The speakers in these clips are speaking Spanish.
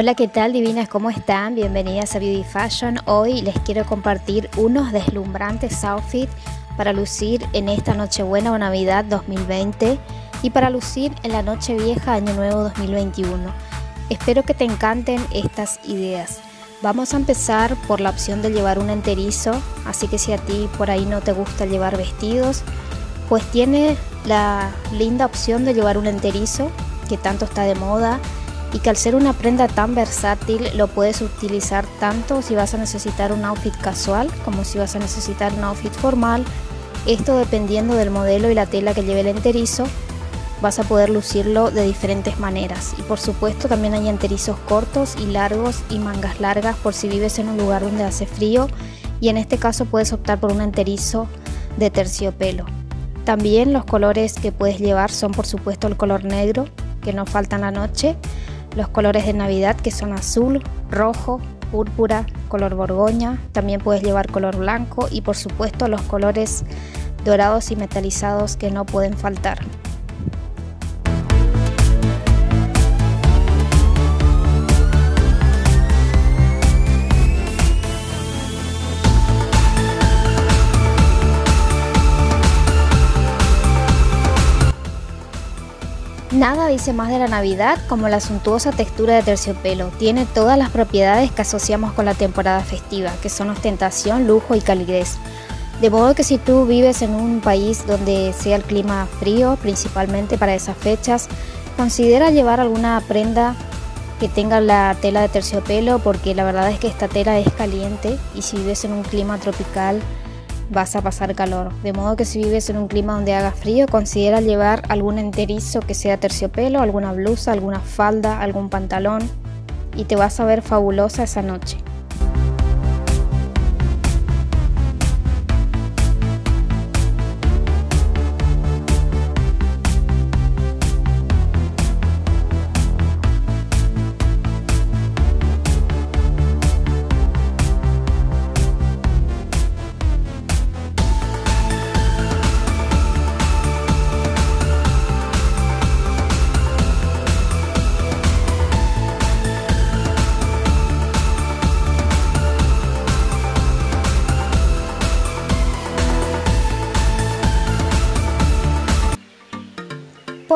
Hola, ¿qué tal divinas? ¿Cómo están? Bienvenidas a Beauty Fashion. Hoy les quiero compartir unos deslumbrantes outfits para lucir en esta Nochebuena o Navidad 2020 y para lucir en la Noche Vieja Año Nuevo 2021. Espero que te encanten estas ideas. Vamos a empezar por la opción de llevar un enterizo, así que si a ti por ahí no te gusta llevar vestidos, pues tiene la linda opción de llevar un enterizo, que tanto está de moda y que al ser una prenda tan versátil lo puedes utilizar tanto si vas a necesitar un outfit casual como si vas a necesitar un outfit formal. Esto dependiendo del modelo y la tela que lleve el enterizo, vas a poder lucirlo de diferentes maneras. Y por supuesto también hay enterizos cortos y largos y mangas largas por si vives en un lugar donde hace frío y en este caso puedes optar por un enterizo de terciopelo. También los colores que puedes llevar son por supuesto el color negro, que no falta en la noche, los colores de Navidad que son azul, rojo, púrpura, color borgoña, también puedes llevar color blanco y por supuesto los colores dorados y metalizados que no pueden faltar. Nada dice más de la Navidad como la suntuosa textura de terciopelo. Tiene todas las propiedades que asociamos con la temporada festiva, que son ostentación, lujo y calidez. De modo que si tú vives en un país donde sea el clima frío, principalmente para esas fechas, considera llevar alguna prenda que tenga la tela de terciopelo porque la verdad es que esta tela es caliente y si vives en un clima tropical vas a pasar calor. De modo que si vives en un clima donde haga frío, considera llevar algún enterizo que sea terciopelo, alguna blusa, alguna falda, algún pantalón y te vas a ver fabulosa esa noche.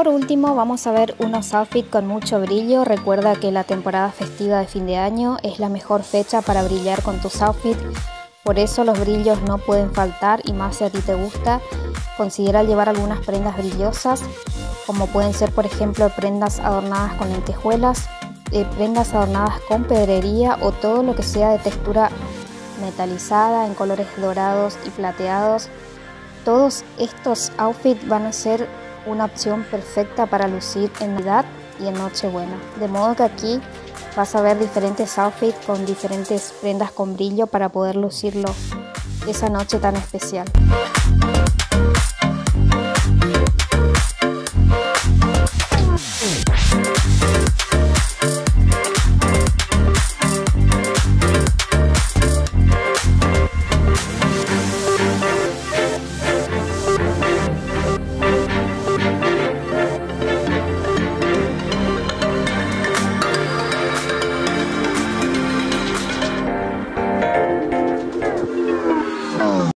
Por último vamos a ver unos outfits con mucho brillo. Recuerda que la temporada festiva de fin de año es la mejor fecha para brillar con tus outfits. Por eso los brillos no pueden faltar y más si a ti te gusta. Considera llevar algunas prendas brillosas como pueden ser por ejemplo prendas adornadas con lentejuelas, eh, prendas adornadas con pedrería o todo lo que sea de textura metalizada en colores dorados y plateados. Todos estos outfits van a ser una opción perfecta para lucir en Navidad y en Nochebuena. De modo que aquí vas a ver diferentes outfits con diferentes prendas con brillo para poder lucirlo esa noche tan especial.